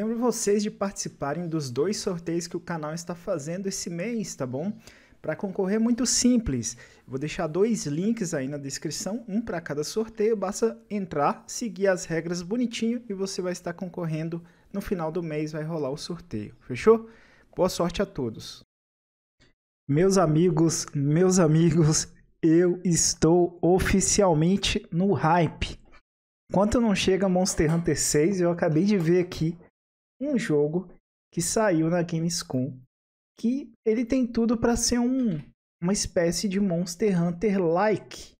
Lembro vocês de participarem dos dois sorteios que o canal está fazendo esse mês, tá bom? Para concorrer é muito simples. Vou deixar dois links aí na descrição, um para cada sorteio. Basta entrar, seguir as regras bonitinho e você vai estar concorrendo. No final do mês vai rolar o sorteio. Fechou? Boa sorte a todos. Meus amigos, meus amigos, eu estou oficialmente no hype. Enquanto não chega Monster Hunter 6, eu acabei de ver aqui um jogo que saiu na Gamescom que ele tem tudo para ser um, uma espécie de Monster Hunter-like,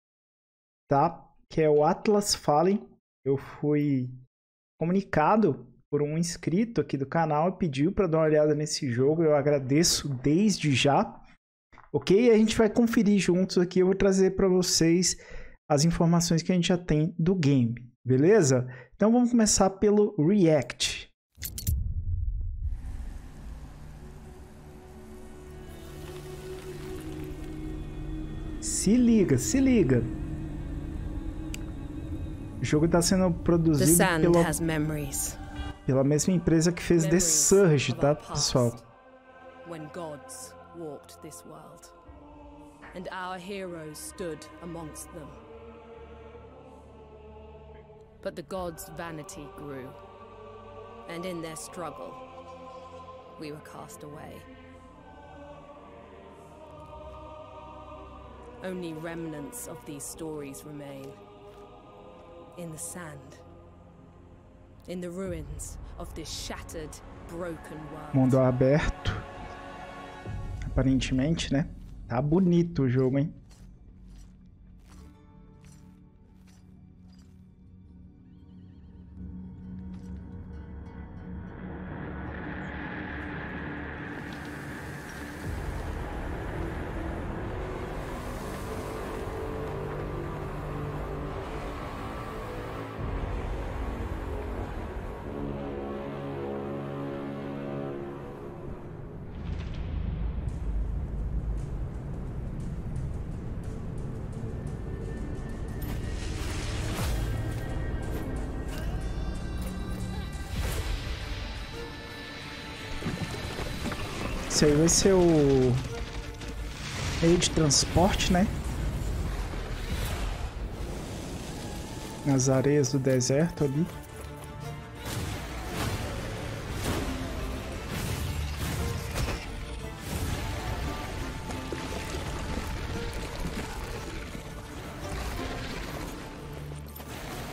tá? Que é o Atlas Fallen. Eu fui comunicado por um inscrito aqui do canal e pediu para dar uma olhada nesse jogo. Eu agradeço desde já. Ok? A gente vai conferir juntos aqui. Eu vou trazer para vocês as informações que a gente já tem do game, beleza? Então vamos começar pelo React. Se liga, se liga. O jogo está sendo produzido pela, pela mesma empresa que fez The Surge, tá, pessoal? When gods walked this world, and our heroes stood amongst them. But the gods' vanity grew, and in their struggle, we were cast away. Only remnants of these stories remain. In the sand. In the ruins of this shattered, broken world. Mundo aberto. Aparentemente, né? Tá bonito o jogo, hein? Esse aí vai ser o meio de transporte, né? Nas areias do deserto ali.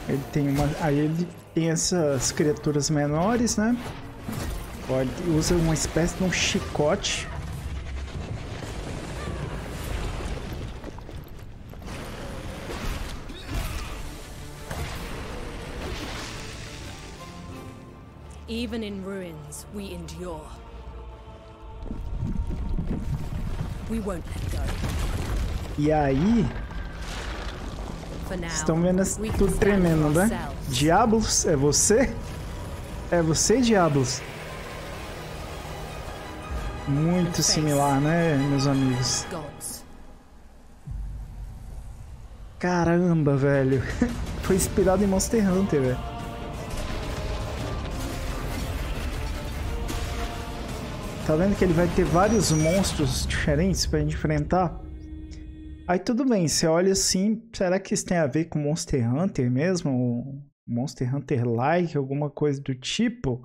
Ele tem uma. Aí ele tem essas criaturas menores, né? Pode, usa uma espécie de um chicote. Even in ruins, we endure. We won't let go. E aí, estão vendo tudo tremendo, né? Diablos, é você? É você, Diablos? Muito similar, né, meus amigos? Caramba, velho. Foi inspirado em Monster Hunter, velho. Tá vendo que ele vai ter vários monstros diferentes pra gente enfrentar? Aí tudo bem, você olha assim, será que isso tem a ver com Monster Hunter mesmo? Monster Hunter like, alguma coisa do tipo?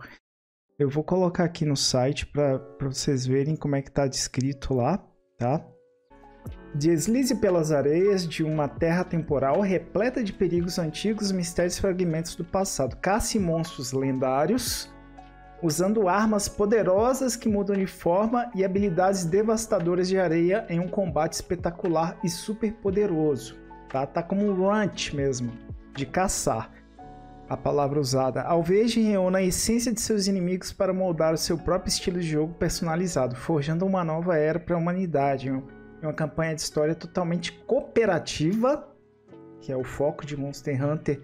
Eu vou colocar aqui no site para vocês verem como é que está descrito lá, tá? Deslize pelas areias de uma terra temporal repleta de perigos antigos, mistérios e fragmentos do passado. Caça monstros lendários, usando armas poderosas que mudam de forma e habilidades devastadoras de areia em um combate espetacular e super poderoso. Tá, tá como um ranch mesmo, de caçar a palavra usada. Alveje reúne a essência de seus inimigos para moldar o seu próprio estilo de jogo personalizado, forjando uma nova era para a humanidade. Uma campanha de história totalmente cooperativa, que é o foco de Monster Hunter.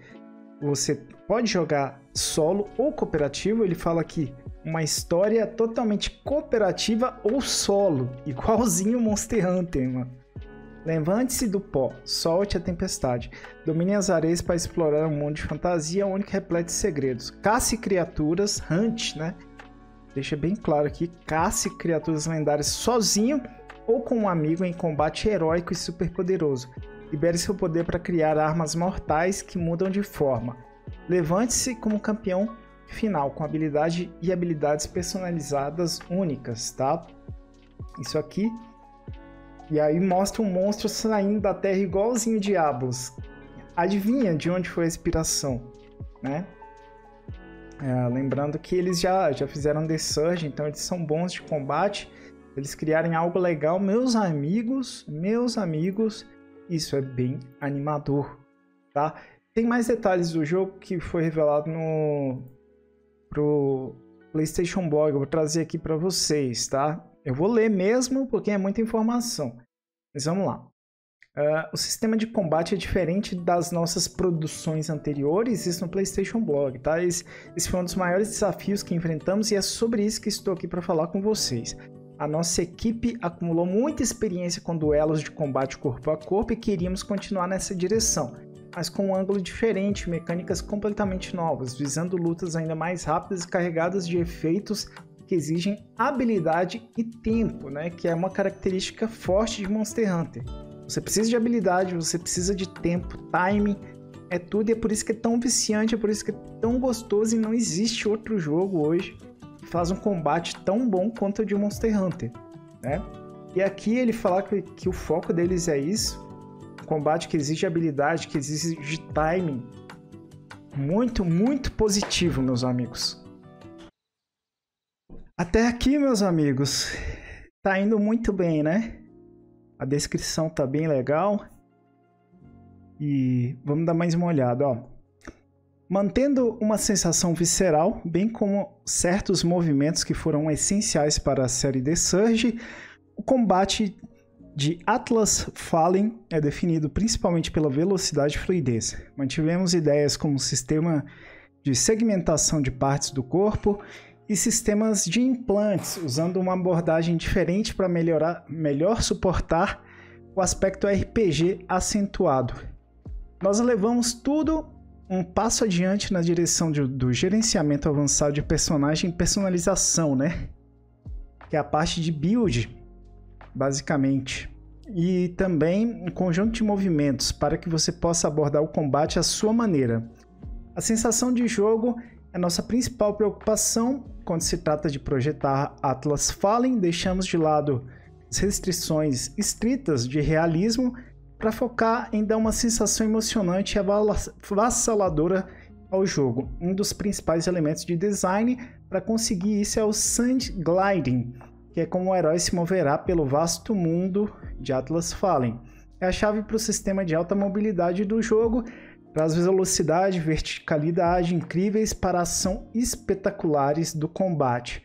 Você pode jogar solo ou cooperativo. Ele fala aqui uma história totalmente cooperativa ou solo, igualzinho Monster Hunter, mano. Levante-se do pó, solte a tempestade. Domine as areias para explorar um mundo de fantasia único repleto de segredos. Casse criaturas, hunt, né? Deixa bem claro aqui, casse criaturas lendárias sozinho ou com um amigo em combate heróico e superpoderoso. Libere seu poder para criar armas mortais que mudam de forma. Levante-se como campeão final, com habilidade e habilidades personalizadas únicas, tá? Isso aqui e aí mostra um monstro saindo da terra igualzinho Diablos. Adivinha de onde foi a inspiração, né? É, lembrando que eles já, já fizeram The Surge, então eles são bons de combate. Eles criarem algo legal, meus amigos, meus amigos, isso é bem animador, tá? Tem mais detalhes do jogo que foi revelado no pro PlayStation Blog, eu vou trazer aqui para vocês, tá? Eu vou ler mesmo porque é muita informação. Mas vamos lá. Uh, o sistema de combate é diferente das nossas produções anteriores, isso no PlayStation Blog, tá? Esse, esse foi um dos maiores desafios que enfrentamos e é sobre isso que estou aqui para falar com vocês. A nossa equipe acumulou muita experiência com duelos de combate corpo a corpo e queríamos continuar nessa direção, mas com um ângulo diferente, mecânicas completamente novas, visando lutas ainda mais rápidas e carregadas de efeitos que exigem habilidade e tempo, né? Que é uma característica forte de Monster Hunter. Você precisa de habilidade, você precisa de tempo, timing, é tudo e é por isso que é tão viciante, é por isso que é tão gostoso e não existe outro jogo hoje que faz um combate tão bom quanto o de Monster Hunter, né? E aqui ele fala que, que o foco deles é isso, um combate que exige habilidade, que exige timing, muito, muito positivo, meus amigos. Até aqui, meus amigos, tá indo muito bem, né? A descrição tá bem legal. E vamos dar mais uma olhada, ó. Mantendo uma sensação visceral, bem como certos movimentos que foram essenciais para a série The Surge, o combate de Atlas Fallen é definido principalmente pela velocidade e fluidez. Mantivemos ideias como sistema de segmentação de partes do corpo e sistemas de implantes, usando uma abordagem diferente para melhorar, melhor suportar o aspecto RPG acentuado. Nós levamos tudo um passo adiante na direção de, do gerenciamento avançado de personagem e personalização, né? Que é a parte de build, basicamente. E também um conjunto de movimentos para que você possa abordar o combate à sua maneira. A sensação de jogo é nossa principal preocupação quando se trata de projetar Atlas Fallen, deixamos de lado as restrições estritas de realismo para focar em dar uma sensação emocionante e avassaladora ao jogo. Um dos principais elementos de design para conseguir isso é o Sand Gliding, que é como o herói se moverá pelo vasto mundo de Atlas Fallen. É a chave para o sistema de alta mobilidade do jogo Traz velocidade e verticalidade incríveis para ação espetaculares do combate.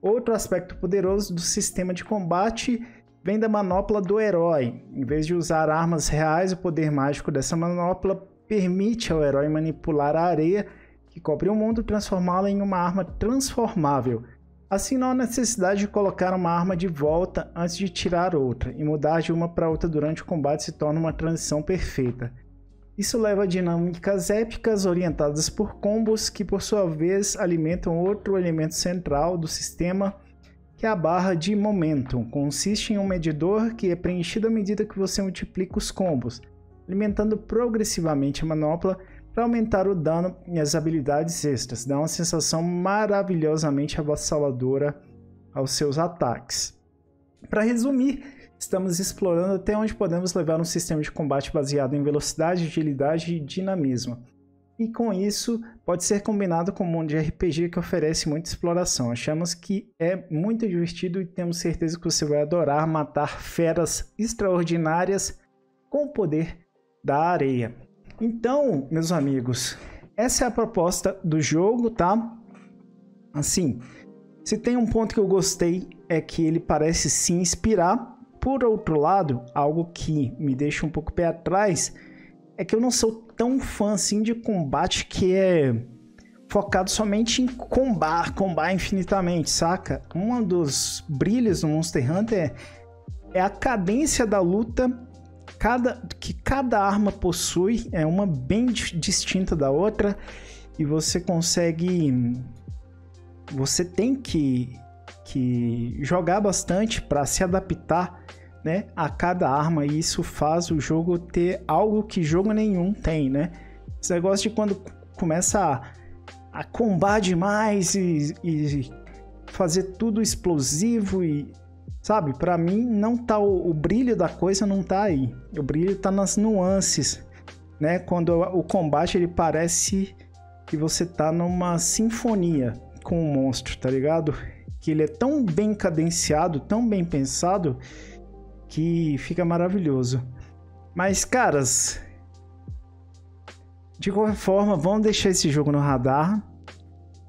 Outro aspecto poderoso do sistema de combate vem da manopla do herói. Em vez de usar armas reais, o poder mágico dessa manopla permite ao herói manipular a areia que cobre o mundo e transformá-la em uma arma transformável. Assim, não há necessidade de colocar uma arma de volta antes de tirar outra, e mudar de uma para outra durante o combate se torna uma transição perfeita. Isso leva a dinâmicas épicas orientadas por combos que, por sua vez, alimentam outro elemento central do sistema, que é a barra de momentum. Consiste em um medidor que é preenchido à medida que você multiplica os combos, alimentando progressivamente a manopla para aumentar o dano e as habilidades extras. Dá uma sensação maravilhosamente avassaladora aos seus ataques. Para resumir, Estamos explorando até onde podemos levar um sistema de combate baseado em velocidade, agilidade e dinamismo. E com isso, pode ser combinado com um mundo de RPG que oferece muita exploração. Achamos que é muito divertido e temos certeza que você vai adorar matar feras extraordinárias com o poder da areia. Então, meus amigos, essa é a proposta do jogo, tá? Assim, se tem um ponto que eu gostei é que ele parece se inspirar por outro lado, algo que me deixa um pouco pé atrás é que eu não sou tão fã assim de combate que é focado somente em combar, combar infinitamente, saca? Um dos brilhos do Monster Hunter é, é a cadência da luta cada, que cada arma possui, é uma bem distinta da outra, e você consegue. Você tem que, que jogar bastante para se adaptar né, a cada arma, e isso faz o jogo ter algo que jogo nenhum tem, né? Esse negócio de quando começa a, a combar demais e, e fazer tudo explosivo e sabe, para mim não tá o, o, brilho da coisa não tá aí. O brilho tá nas nuances, né? Quando o combate ele parece que você tá numa sinfonia com o monstro, tá ligado? Que ele é tão bem cadenciado, tão bem pensado que fica maravilhoso. Mas caras, de qualquer forma, vamos deixar esse jogo no radar.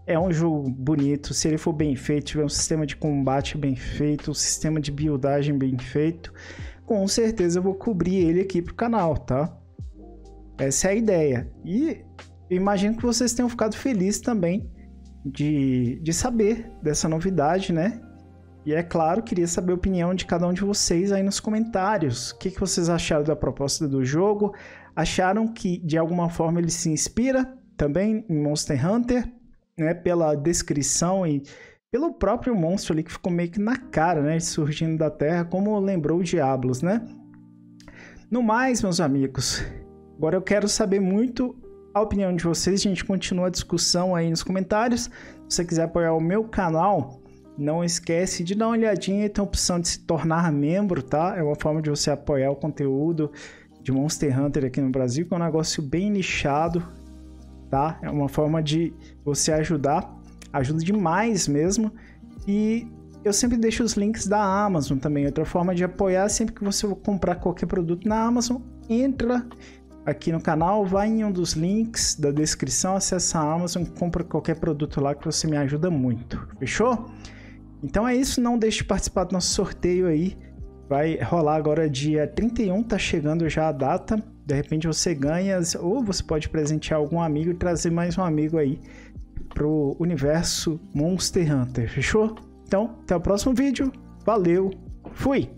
É um jogo bonito, se ele for bem feito, tiver um sistema de combate bem feito, um sistema de buildagem bem feito, com certeza eu vou cobrir ele aqui pro canal, tá? Essa é a ideia. E imagino que vocês tenham ficado felizes também de, de saber dessa novidade, né? E é claro, queria saber a opinião de cada um de vocês aí nos comentários. O que, que vocês acharam da proposta do jogo? Acharam que de alguma forma ele se inspira também em Monster Hunter? né, pela descrição e pelo próprio monstro ali que ficou meio que na cara, né, surgindo da terra, como lembrou o Diablos, né? No mais, meus amigos, agora eu quero saber muito a opinião de vocês, a gente continua a discussão aí nos comentários. Se você quiser apoiar o meu canal, não esquece de dar uma olhadinha e tem a opção de se tornar membro, tá? É uma forma de você apoiar o conteúdo de Monster Hunter aqui no Brasil, que é um negócio bem nichado, tá? É uma forma de você ajudar, ajuda demais mesmo. E eu sempre deixo os links da Amazon também, outra forma de apoiar sempre que você comprar qualquer produto na Amazon, entra aqui no canal, vai em um dos links da descrição, acessa a Amazon, compra qualquer produto lá que você me ajuda muito. Fechou? Então é isso, não deixe de participar do nosso sorteio aí. Vai rolar agora dia 31, tá chegando já a data. De repente você ganha, ou você pode presentear algum amigo e trazer mais um amigo aí pro universo Monster Hunter, fechou? Então, até o próximo vídeo. Valeu, fui!